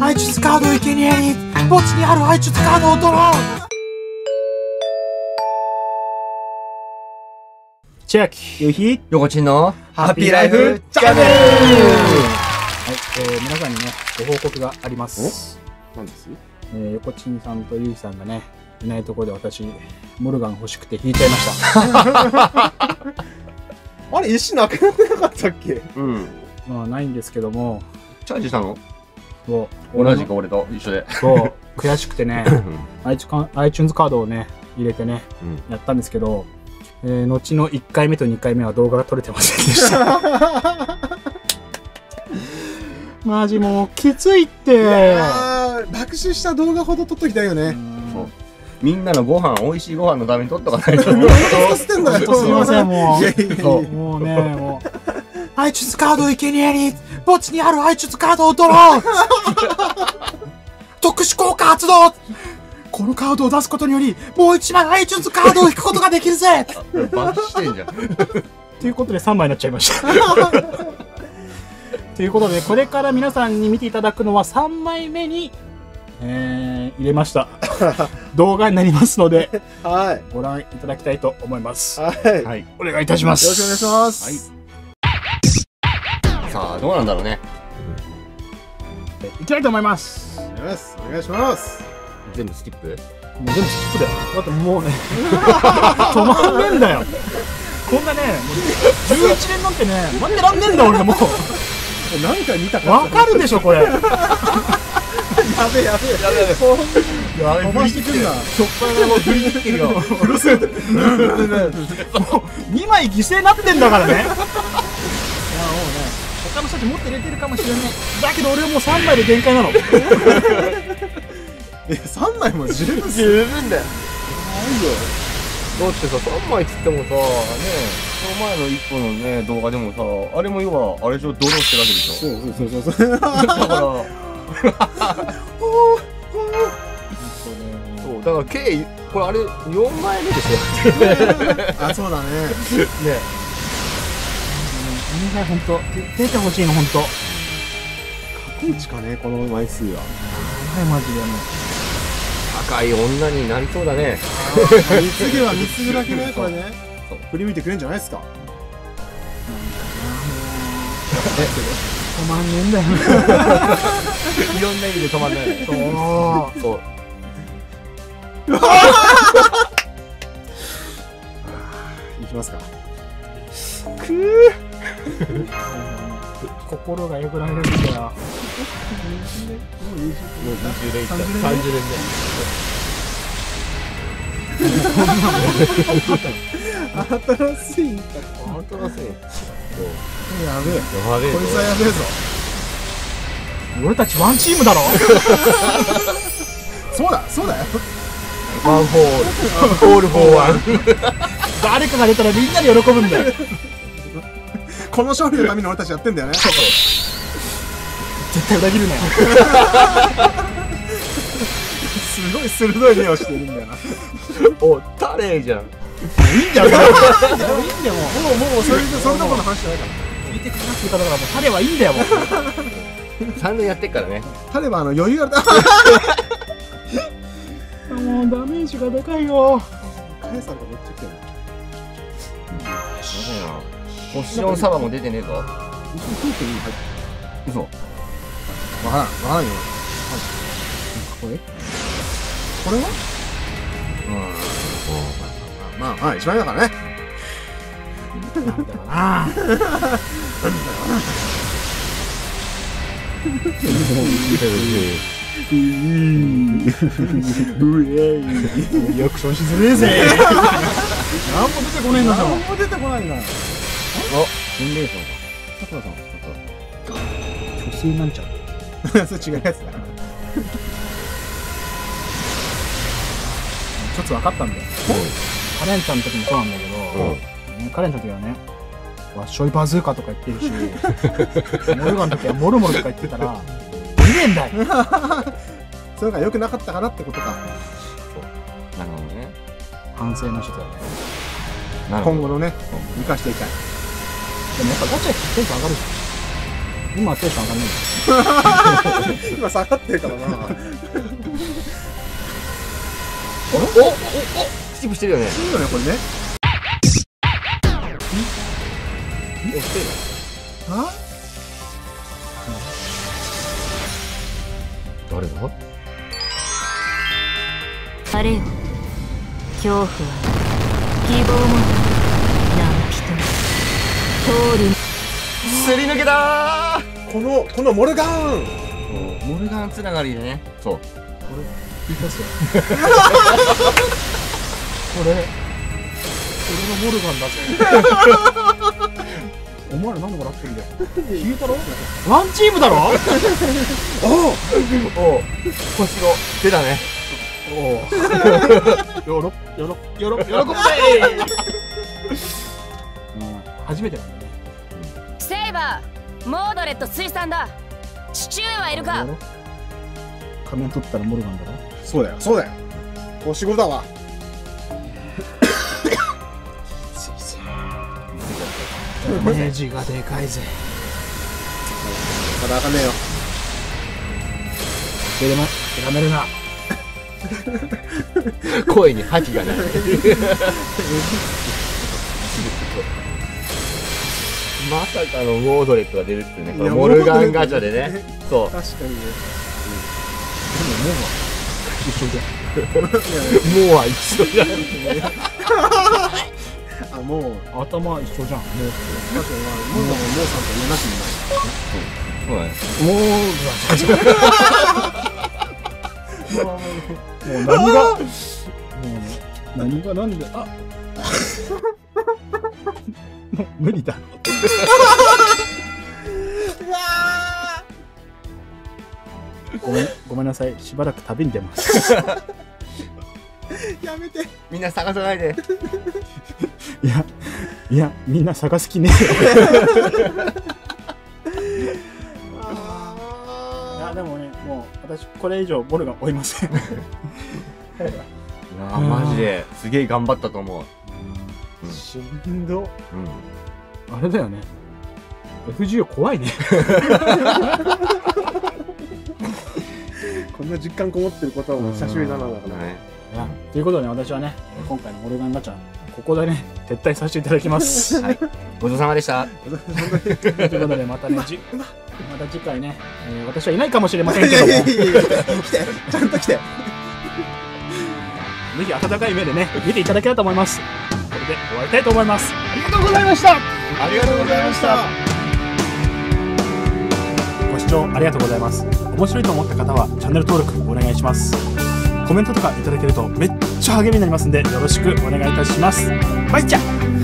愛術カードを生贄に墓地にある愛術カードを取ろう。千秋夕日横地のハッピーライフチャンネル。はい、えー、皆さんにね、ご報告があります。なんです？えー、横ちんさんとゆうきさんがね、いないところで私、モルガン欲しくて引いちゃいました。あれ石なくなってなかったっけ？うん。まあ、ないんですけども、チャージしたの？そう同じか俺と一緒で。そう、悔しくてね、iTunes カ iTunes カードをね、入れてね、うんやったんですけど、えー、後の1回目と2回目は動画が撮れてませんでした。マジもう、きついって。爆死した動画ほど撮っときたいよねみんなのご飯、美味しいご飯のために撮っとかないと。本当捨てんだよすいません、もう。もうね、もう。アイチュンズカードを生贄に、墓地にあるアイチュンズカードを取ろう特殊効果発動このカードを出すことにより、もう一枚アイチュンズカードを引くことができるぜバッしてんじゃん。ということで3枚になっちゃいました。ということで、これから皆さんに見ていただくのは3枚目に、えー、入れました。動画になりますので、はいご覧いただきたいと思います。はいよろはい。お願いいたします。しくお願いしますさあ、どうなんだろうね。いきたいと思います。よしお願いします全部スキップ？もう全部スキップだよ。だってもうね、止まんねえんだよ。こんなね、もう11年なんてね、待ってらんねえんだ俺も何回見たう。かわかるでしょ、これ。やべえやべえやべえや飛ばしてくんなしょっぱなもう振り切ってるよ。2 枚犠牲になってんだからね。いや、もうね、他の人たち持って入れてるかもしれない。だけど俺はもう3枚で限界なの。え3枚も十分す十分だよ。ないよだってさ、3枚っつってもさ、ね、その前の1個のね、動画でもさ、あれも要は、あれでしょ、ドローしてるわけでしょ。そうそうそうそうだから、そう、だから計、これあれ、4枚目でしょ。あそうだねね。みんな本当出てほしいの本当。はこっちかねこの枚数は。いマジでもう。赤い女になりそうだね。三つ毛は三つぐだけねこれね。そう。振り向いてくれんじゃないですか。止まんねえんだよ。い。ろんな意味で止まんない。そう。そう。いきますか心がえぐられるんだよ。もう20年いった。30 30年年新しいんだ目。本当だせ。やべえやべえこいつはやべえぞ俺たちワンチームだろそうだそうだよ。 One for all。All for one。誰かが出たらみんなで喜ぶんだよ。この勝利のために俺たちやってんだよね絶対裏切るなよ。すごい鋭い目をしてるんだよなお、タレじゃん。いいんだよ、それはいいんだよ、もう。もうもうそれでそれどころの話じゃないか聞いてくれなくてただからもう彼はいいんだよ、もう。3年やってっからね。らタレバあの余裕あるもうダメージがでかいよ。カエさんがめっちゃ来てるすいません。な。星のサバも出てねえぞ。嘘。わからん。わからん。よこれこれはうん。まあまあ一番だからねなん。だろうな。リアクションしづれえぜ。んも出てこねえんだぞ。何も出てこないなあ、新霊さんさくらさん女性なんちゃう。それ違うやつだ一つ分かったんだよ。カレンちゃんの時もそうなんだけど、うん。ねカレンちゃんの時はね、わっしょいバズーカとか言ってるし、モルガンの時はモルモルとか言ってたら、いねえんだよ。それが良くなかったからってことかなるほどね。反省の人だよね。今後のね生かしていきたい。でもやっぱガチャテンション上がるじゃん。今はテンション上がんない。今下がってるからな。おおおおスキップしてるよね。いいよねこれね。押してる。あ？誰だあれよ恐怖は希望もな人通る。すり抜けたこのこのモルガン。ーモルガンつながりでね。そう。言いたすよこれ俺の モルガンだぜ。お前ら何で笑ってんだよ。聞いたろ？ワンチームだろ？おお星の出たねおおよろよろよろ喜ぶぜうん。初めてなんだね。セイバーモードレット水産だ。父上はいるか。仮面取ったらモルガンだろ。そうだよそうだよ。星5だわ。ネジがでかいぜ。まだあかねえよ。でれまやめるな 声に覇気がない。まさかのモードレットが出るってねこいやのモルガンガチャでね。そう。確かにね。一緒でもうは一緒じゃん。あもう頭一緒じゃん。もう確かにモルガンもモーさんと言えなしにないそう。だねもう何がもう何が何であもう無理だごめんごめんなさいしばらく旅に出ますやめてみんな探さないでいやいやみんな探す気ねいやでもねもう私これ以上ボルガン追いません。いやーマジですげえ頑張ったと思う。しんど。うん。あれだよね。FGO 怖いね。こんな実感こもってることはもう久しぶりだなだから。ねい。やということで私はね今回のモルガンガチャここでね撤退させていただきます。はい。ごちそうさまでした。ということでまたね じまた次回ね、えー私はいないかもしれませんけど。も来てちゃんと来て。ひ温かい目でね見ていただけたらと思います。これで終わりたいと思います。ありがとうございました。ありがとうございました。ご視聴ありがとうございます。面白いと思った方はチャンネル登録お願いしますコメントとかいただけるとめっちゃ励みになりますんでよろしくお願いいたします。バイチャ